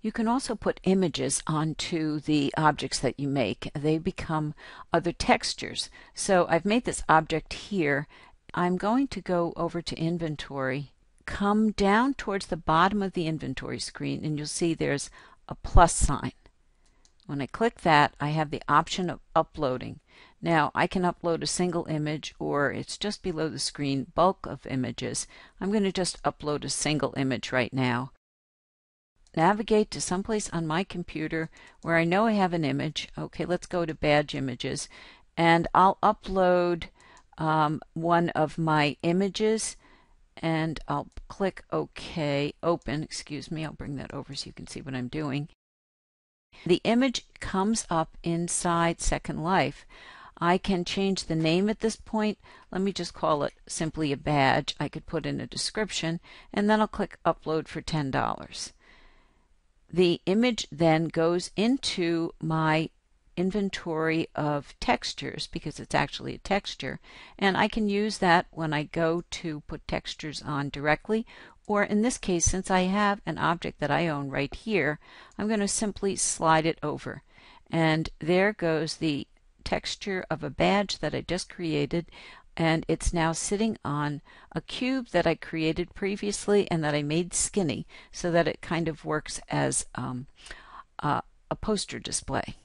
You can also put images onto the objects that you make. They become other textures. So I've made this object here. I'm going to go over to inventory, come down towards the bottom of the inventory screen, and you'll see there's a plus sign. When I click that, I have the option of uploading. Now, I can upload a single image or it's just below the screen, bulk of images. I'm going to just upload a single image right now. Navigate to someplace on my computer where I know I have an image. Okay, let's go to badge images and I'll upload um, one of my images and I'll click OK, open, excuse me, I'll bring that over so you can see what I'm doing. The image comes up inside Second Life. I can change the name at this point. Let me just call it simply a badge. I could put in a description and then I'll click upload for $10. The image then goes into my inventory of textures because it's actually a texture and I can use that when I go to put textures on directly or in this case since I have an object that I own right here I'm going to simply slide it over. And there goes the texture of a badge that I just created and it's now sitting on a cube that I created previously and that I made skinny so that it kind of works as um, uh, a poster display.